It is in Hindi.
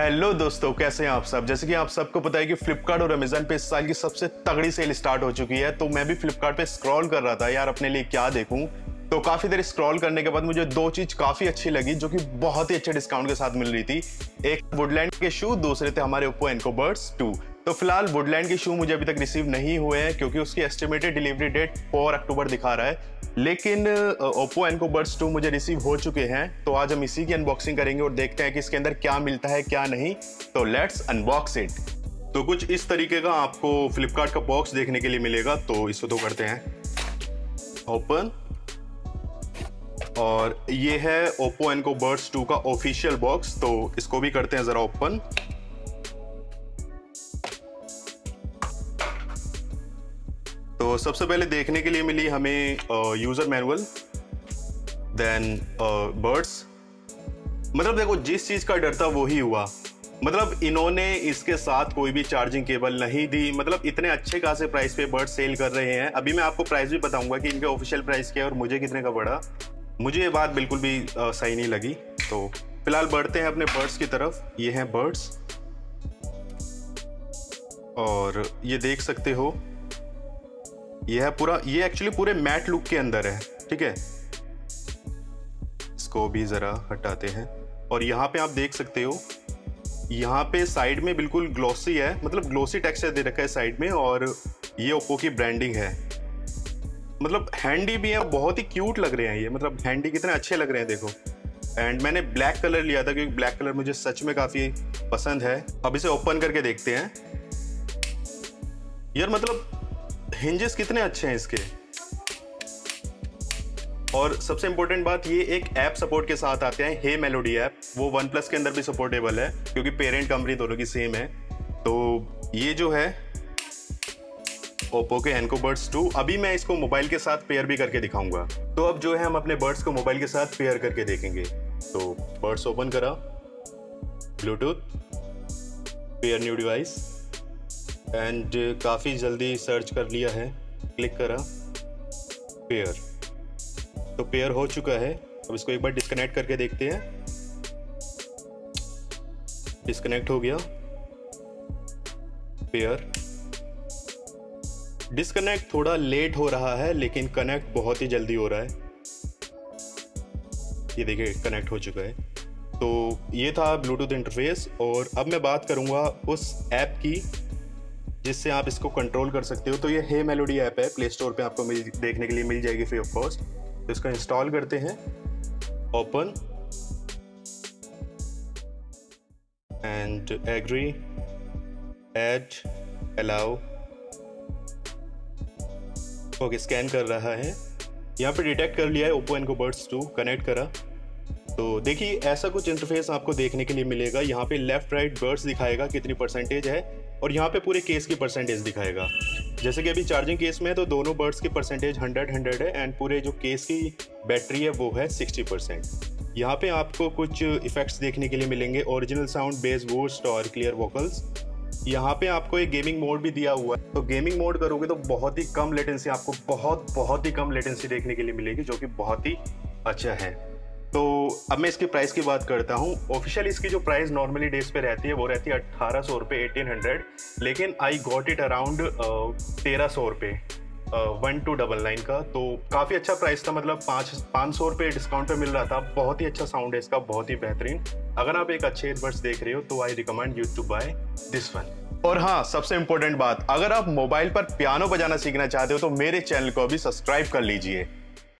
हेलो दोस्तों, कैसे हैं आप सब? जैसे कि आप सबको पता है कि फ्लिपकार्ट और अमेजन पे इस साल की सबसे तगड़ी सेल स्टार्ट हो चुकी है तो मैं भी फ्लिपकार्ट पे स्क्रॉल कर रहा था, यार, अपने लिए क्या देखूँ? तो काफ़ी देर स्क्रॉल करने के बाद मुझे दो चीज़ काफ़ी अच्छी लगी, जो कि बहुत ही अच्छे डिस्काउंट के साथ मिल रही थी। एक वुडलैंड के शू दूसरे थे हमारे ओप्पो एनको बर्ड्स टू तो फ़िलहाल वुडलैंड के शू मुझे अभी तक रिसीव नहीं हुए हैं, क्योंकि उसकी estimated delivery date four October दिखा रहा है। लेकिन ओप्पो एनको बर्ड्स टू मुझे रिसीव हो चुके हैं तो आज हम इसी की अनबॉक्सिंग करेंगे और देखते हैं कि इसके अंदर क्या मिलता है, क्या नहीं। तो लेट्स अनबॉक्स इट तो कुछ इस तरीके का आपको फ्लिपकार्ट का बॉक्स देखने के लिए मिलेगा तो इसको तो करते हैं। ओपन और ये है ओप्पो एनको बर्ड्स टू का ऑफिशियल बॉक्स तो इसको भी करते हैं जरा ओपन तो सबसे पहले देखने के लिए मिली हमें यूज़र मैनुअल देन बर्ड्स मतलब देखो जिस चीज़ का डर था वो ही हुआ। मतलब इन्होंने इसके साथ कोई भी चार्जिंग केबल नहीं दी। मतलब इतने अच्छे खासे प्राइस पे बर्ड सेल कर रहे हैं। अभी मैं आपको प्राइस भी बताऊँगा कि इनके ऑफिशियल प्राइस क्या है और मुझे कितने का पड़ा मुझे ये बात बिल्कुल भी आ, सही नहीं लगी। तो फ़िलहाल बढ़ते हैं अपने बर्ड्स की तरफ़। ये हैं बर्ड्स और ये देख सकते हो। ये है पूरा, ये एक्चुअली पूरे मैट लुक के अंदर है, ठीक है? इसको भी ज़रा हटाते हैं। और यहाँ पे आप देख सकते हो, यहाँ पे साइड में बिल्कुल ग्लोसी है मतलब ग्लोसी टेक्सचर दे रखा है साइड में, और ये ओप्पो की ब्रांडिंग है। मतलब हैंडी भी है, बहुत ही क्यूट लग रहे हैं ये मतलब हैंडी कितने अच्छे लग रहे हैं, देखो। एंड मैंने ब्लैक कलर लिया था, क्योंकि ब्लैक कलर मुझे सच में काफ़ी पसंद है। अब इसे ओपन करके देखते हैं। यार मतलब हिंजेस कितने अच्छे हैं इसके? और सबसे इंपॉर्टेंट बात ये, एक ऐप सपोर्ट के साथ आते हैं हे मेलोडी ऐप वो वन प्लस के अंदर भी सपोर्टेबल है, क्योंकि पेरेंट कंपनी दोनों की सेम है। तो ये जो है ओप्पो के एनको बर्ड्स टू अभी मैं इसको मोबाइल के साथ पेयर भी करके दिखाऊँगा। तो अब जो है, हम अपने बर्ड्स को मोबाइल के साथ पेयर करके देखेंगे। तो बर्ड्स ओपन करा। Bluetooth pair new device and काफ़ी जल्दी सर्च कर लिया है। क्लिक करा। पेयर तो पेयर हो चुका है। अब इसको एक बार डिस्कनेक्ट करके देखते हैं। डिस्कनेक्ट हो गया। पेयर डिस्कनेक्ट थोड़ा लेट हो रहा है, लेकिन कनेक्ट बहुत ही जल्दी हो रहा है। ये देखिए कनेक्ट हो चुका है। तो ये था ब्लूटूथ इंटरफेस और अब मैं बात करूँगा उस ऐप की जिससे आप इसको कंट्रोल कर सकते हो। तो ये हे मेलोडी ऐप है। प्ले स्टोर पे आपको मिल, देखने के लिए मिल जाएगी फ्री ऑफ़ कॉस्ट तो इसको इंस्टॉल करते हैं। Open and agree and allow okay scan कर रहा है। यहाँ पे डिटेक्ट कर लिया है Oppo Enco Buds two connect करा। तो देखिए, ऐसा कुछ इंटरफेस आपको देखने के लिए मिलेगा। यहाँ पे लेफ़्ट राइट बर्ड्स दिखाएगा कितनी परसेंटेज है। और यहाँ पे पूरे केस की परसेंटेज दिखाएगा। जैसे कि अभी चार्जिंग केस में है तो दोनों बर्ड्स की परसेंटेज 100 100 है एंड पूरे जो केस की बैटरी है, वो है 60 परसेंट यहाँ पर आपको कुछ इफेक्ट्स देखने के लिए मिलेंगे। ओरिजिनल साउंड बेस बूस्ट और क्लियर वोकल्स यहाँ पे आपको एक गेमिंग मोड भी दिया हुआ है। तो गेमिंग मोड करोगे तो बहुत ही कम लेटेंसी आपको, बहुत बहुत ही कम लेटेंसी देखने के लिए मिलेगी, जो कि बहुत ही अच्छा है। तो अब मैं इसकी प्राइस की बात करता हूँ। ऑफिशियल इसकी जो प्राइस नॉर्मली डेज़ पे रहती है, वो रहती है अट्ठारह सौ रुपये एटीन हंड्रेड लेकिन आई गॉट इट अराउंड तेरह सौ रुपये वन टू डबल नाइन का। तो काफ़ी अच्छा प्राइस था मतलब पाँच पाँच सौ रुपये डिस्काउंट पे मिल रहा था। बहुत ही अच्छा साउंड है इसका, बहुत ही बेहतरीन। अगर आप एक अच्छे एयरबड्स देख रहे हो तो I recommend you to buy this one और हाँ सबसे इंपॉर्टेंट बात, अगर आप मोबाइल पर पियानो बजाना सीखना चाहते हो तो मेरे चैनल को अभी सब्सक्राइब कर लीजिए।